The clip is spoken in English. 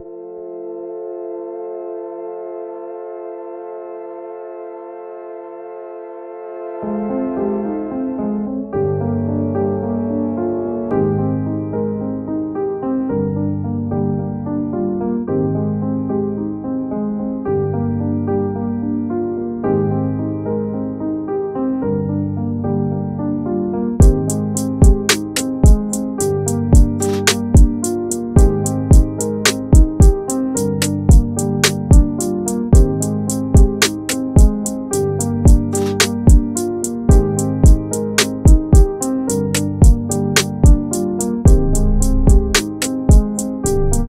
you